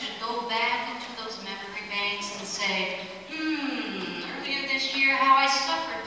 to go back into those memory banks and say, hmm, earlier this year how I suffered